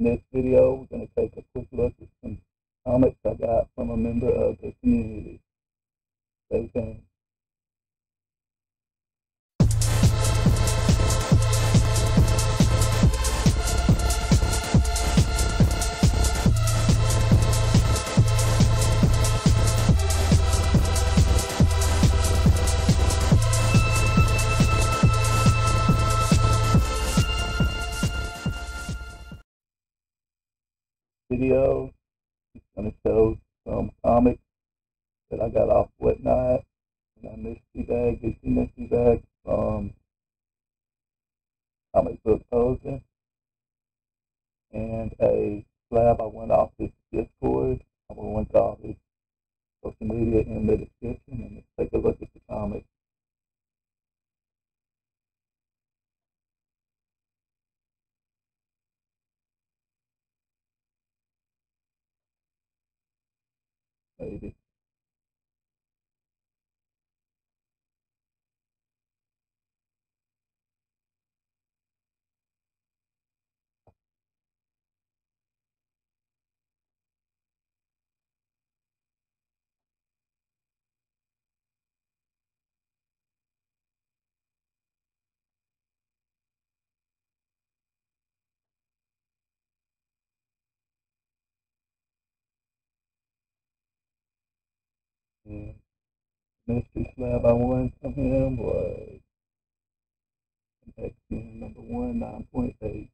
In this video, we're going to take a quick look at some comments I got from a member of the community. Stay tuned. Video is going to show some comics that I got off Whatnot. And I mystery bag, Disney mystery bag from Comic Book Poser. And a slab I went off this Discord. I went off his social media in the description and let's take a look at the comics. Maybe. And mystery slab I won from him was X-Men number one, 9.8.